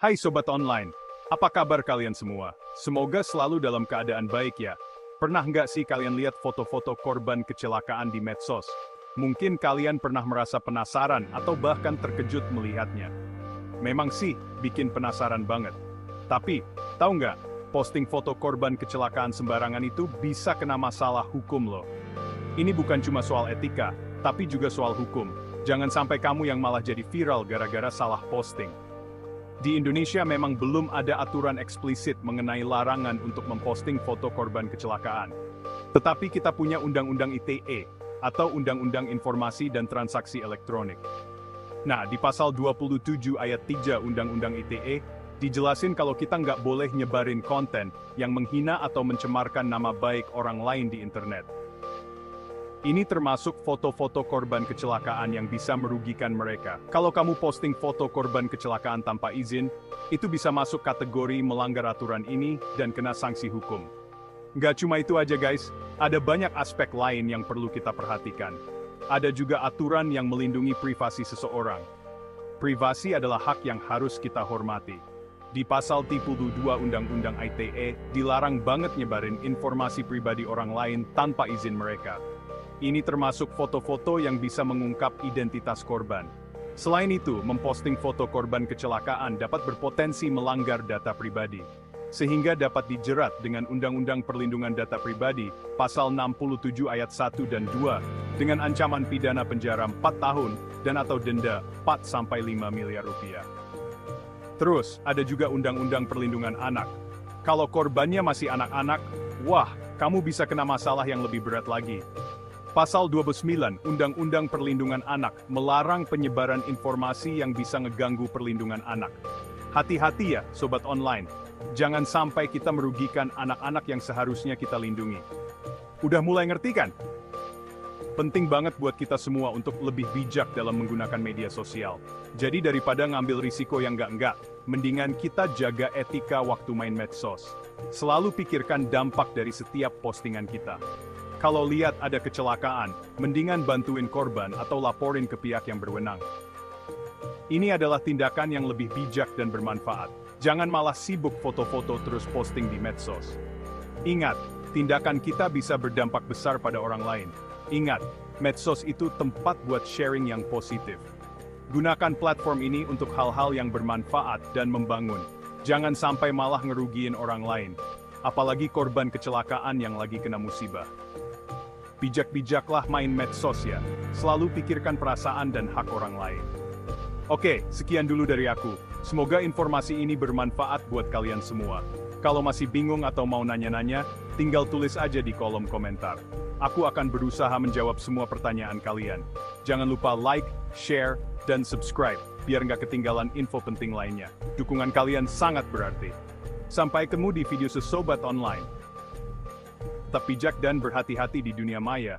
Hai Sobat Online, apa kabar kalian semua? Semoga selalu dalam keadaan baik ya. Pernah nggak sih kalian lihat foto-foto korban kecelakaan di medsos? Mungkin kalian pernah merasa penasaran atau bahkan terkejut melihatnya. Memang sih, bikin penasaran banget. Tapi, tahu nggak, posting foto korban kecelakaan sembarangan itu bisa kena masalah hukum loh. Ini bukan cuma soal etika, tapi juga soal hukum. Jangan sampai kamu yang malah jadi viral gara-gara salah posting. Di Indonesia memang belum ada aturan eksplisit mengenai larangan untuk memposting foto korban kecelakaan. Tetapi kita punya Undang-Undang ITE, atau Undang-Undang Informasi dan Transaksi Elektronik. Nah, di pasal 27 ayat 3 Undang-Undang ITE, dijelasin kalau kita nggak boleh nyebarin konten yang menghina atau mencemarkan nama baik orang lain di internet. Ini termasuk foto-foto korban kecelakaan yang bisa merugikan mereka. Kalau kamu posting foto korban kecelakaan tanpa izin, itu bisa masuk kategori melanggar aturan ini dan kena sanksi hukum. Nggak cuma itu aja guys, ada banyak aspek lain yang perlu kita perhatikan. Ada juga aturan yang melindungi privasi seseorang. Privasi adalah hak yang harus kita hormati. Di pasal 32 Undang-Undang ITE, dilarang banget nyebarin informasi pribadi orang lain tanpa izin mereka. Ini termasuk foto-foto yang bisa mengungkap identitas korban. Selain itu, memposting foto korban kecelakaan dapat berpotensi melanggar data pribadi. Sehingga dapat dijerat dengan Undang-Undang Perlindungan Data Pribadi, Pasal 67 Ayat 1 dan 2, dengan ancaman pidana penjara 4 tahun dan atau denda 4-5 miliar rupiah. Terus, ada juga Undang-Undang Perlindungan Anak. Kalau korbannya masih anak-anak, wah, kamu bisa kena masalah yang lebih berat lagi. Pasal 29 Undang-Undang Perlindungan Anak melarang penyebaran informasi yang bisa ngeganggu perlindungan anak. Hati-hati ya, sobat online. Jangan sampai kita merugikan anak-anak yang seharusnya kita lindungi. Udah mulai ngerti kan? Penting banget buat kita semua untuk lebih bijak dalam menggunakan media sosial. Jadi daripada ngambil risiko yang nggak-nggak, mendingan kita jaga etika waktu main medsos. Selalu pikirkan dampak dari setiap postingan kita. Kalau lihat ada kecelakaan, mendingan bantuin korban atau laporin ke pihak yang berwenang. Ini adalah tindakan yang lebih bijak dan bermanfaat. Jangan malah sibuk foto-foto terus posting di medsos. Ingat, tindakan kita bisa berdampak besar pada orang lain. Ingat, medsos itu tempat buat sharing yang positif. Gunakan platform ini untuk hal-hal yang bermanfaat dan membangun. Jangan sampai malah ngerugiin orang lain. Apalagi korban kecelakaan yang lagi kena musibah. Bijak-bijaklah main medsos ya. Selalu pikirkan perasaan dan hak orang lain. Oke, sekian dulu dari aku. Semoga informasi ini bermanfaat buat kalian semua. Kalau masih bingung atau mau nanya-nanya, tinggal tulis aja di kolom komentar. Aku akan berusaha menjawab semua pertanyaan kalian. Jangan lupa like, share, dan subscribe, biar nggak ketinggalan info penting lainnya. Dukungan kalian sangat berarti. Sampai ketemu di video sesobat online tetap bijak dan berhati-hati di dunia maya.